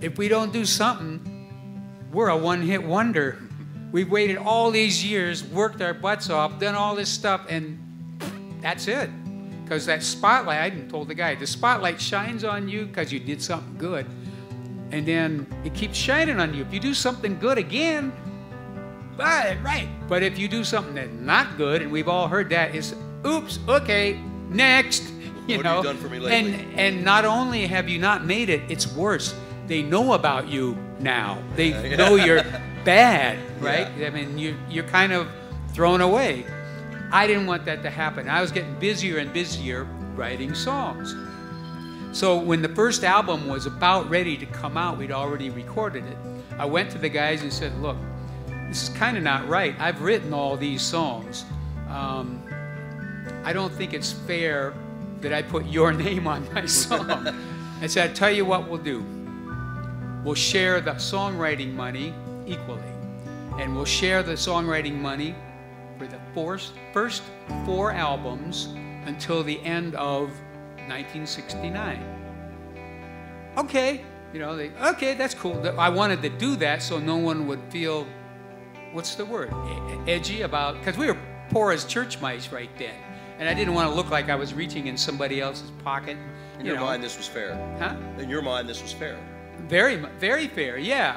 if we don't do something, we're a one hit wonder. We've waited all these years, worked our butts off, done all this stuff, and that's it. Because that spotlight, I even told the guy, the spotlight shines on you because you did something good. And then it keeps shining on you. If you do something good again, right, right. But if you do something that's not good, and we've all heard that, it's oops, okay, next. You What know, have you done for me lately? and and not only have you not made it, it's worse. They know about you now. They Yeah, know you're bad, right? Yeah. I mean, you you're kind of thrown away. I didn't want that to happen. I was getting busier and busier writing songs. So when the first album was about ready to come out, we'd already recorded it. I went to the guys and said, "Look, this is kind of not right. I've written all these songs. Um, I don't think it's fair that I put your name on my song." I said, "I tell you what we'll do. We'll share the songwriting money equally, and we'll share the songwriting money for the first, first four albums until the end of 1969. Okay, you know, they, okay, that's cool. I wanted to do that so no one would feel, what's the word, edgy about, because we were poor as church mice right then. And I didn't want to look like I was reaching in somebody else's pocket. In you your know. mind, this was fair. Huh? In your mind, this was fair. Very, very fair, yeah.